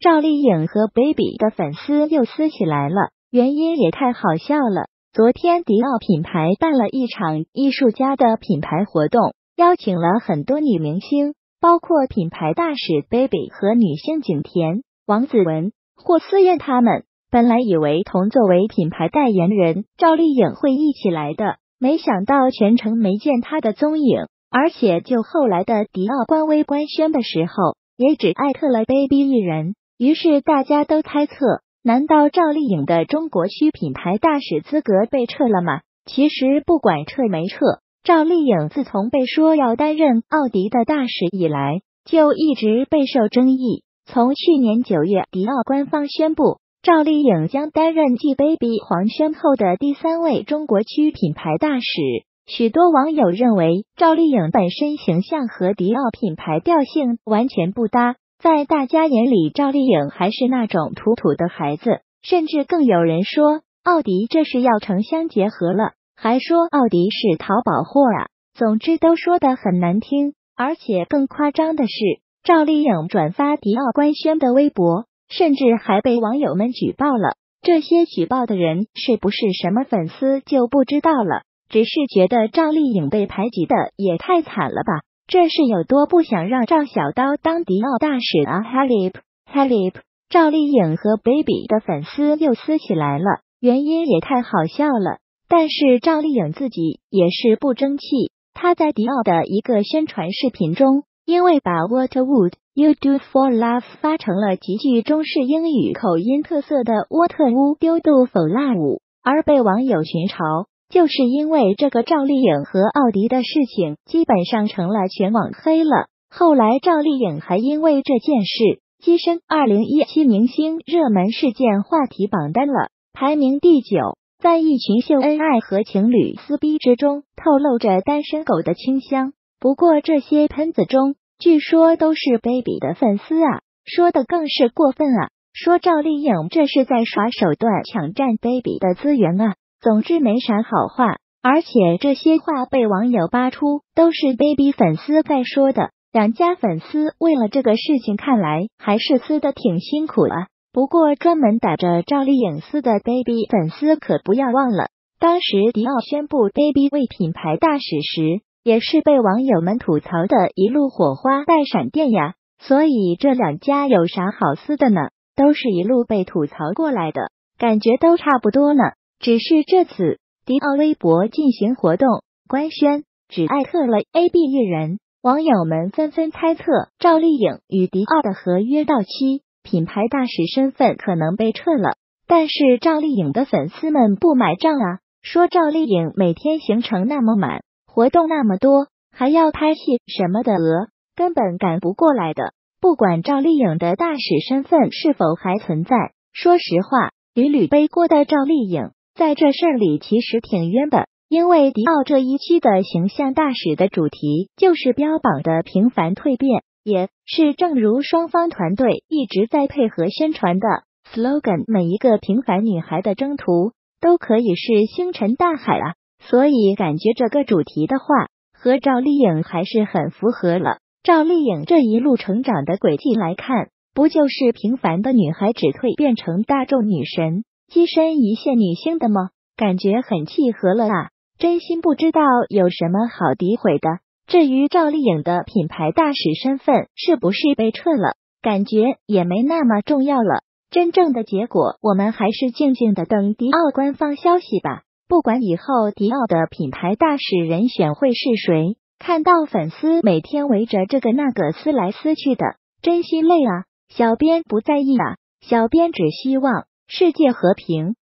赵丽颖和 Baby 的粉丝又撕起来了，原因也太好笑了。昨天迪奥品牌办了一场艺术家的品牌活动，邀请了很多女明星，包括品牌大使 Baby 和女星景甜、王子文、霍思燕他们。本来以为同作为品牌代言人赵丽颖会一起来的，没想到全程没见她的踪影。而且就后来的迪奥官微官宣的时候，也只艾特了 Baby 一人。于是大家都猜测，难道赵丽颖的中国区品牌大使资格被撤了吗？其实不管撤没撤，赵丽颖自从被说要担任奥迪的大使以来，就一直备受争议。从去年九月，迪奥官方宣布。赵丽颖将担任继 Baby 黄轩后的第三位中国区品牌大使。许多网友认为，赵丽颖本身形象和迪奥品牌调性完全不搭，在大家眼里，赵丽颖还是那种土土的孩子。甚至更有人说，奥迪这是要城乡结合了，还说奥迪是淘宝货啊。总之，都说的很难听。而且更夸张的是，赵丽颖转发迪奥官宣的微博。甚至还被网友们举报了。这些举报的人是不是什么粉丝就不知道了，只是觉得赵丽颖被排挤的也太惨了吧？这是有多不想让赵小刀当迪奥大使啊？Help，Help！赵丽颖和 Baby 的粉丝又撕起来了，原因也太好笑了。但是赵丽颖自己也是不争气，她在迪奥的一个宣传视频中，因为把 What Would You do for love 发成了极具中式英语口音特色的沃特乌丢豆否辣舞，而被网友群嘲，就是因为这个赵丽颖和奥迪的事情，基本上成了全网黑了。后来赵丽颖还因为这件事跻身二零一七明星热门事件话题榜单了，排名第九。在一群秀恩爱和情侣撕逼之中，透露着单身狗的清香。不过这些喷子中，据说都是 baby 的粉丝啊，说的更是过分啊，说赵丽颖这是在耍手段抢占 baby 的资源啊。总之没啥好话，而且这些话被网友扒出都是 baby 粉丝在说的。两家粉丝为了这个事情，看来还是撕的挺辛苦啊。不过专门打着赵丽颖撕的 baby 粉丝可不要忘了，当时迪奥宣布 baby 为品牌大使时。也是被网友们吐槽的一路火花带闪电呀，所以这两家有啥好撕的呢？都是一路被吐槽过来的，感觉都差不多呢。只是这次迪奥微博进行活动官宣，只艾特了 A B 一人，网友们纷纷猜测赵丽颖与迪奥的合约到期，品牌大使身份可能被撤了。但是赵丽颖的粉丝们不买账啊，说赵丽颖每天行程那么满。活动那么多，还要拍戏什么的，鹅根本赶不过来的。不管赵丽颖的大使身份是否还存在，说实话，屡屡背锅的赵丽颖在这事儿里其实挺冤的。因为迪奥这一期的形象大使的主题就是标榜的平凡蜕变，也是正如双方团队一直在配合宣传的 slogan：每一个平凡女孩的征途都可以是星辰大海啊。所以感觉这个主题的话，和赵丽颖还是很符合了。赵丽颖这一路成长的轨迹来看，不就是平凡的女孩只蜕变成大众女神，跻身一线女星的吗？感觉很契合了啊！真心不知道有什么好诋毁的。至于赵丽颖的品牌大使身份是不是被撤了，感觉也没那么重要了。真正的结果，我们还是静静的等迪奥官方消息吧。不管以后迪奥的品牌大使人选会是谁，看到粉丝每天围着这个那个撕来撕去的，真心累啊！小编不在意啊，小编只希望世界和平。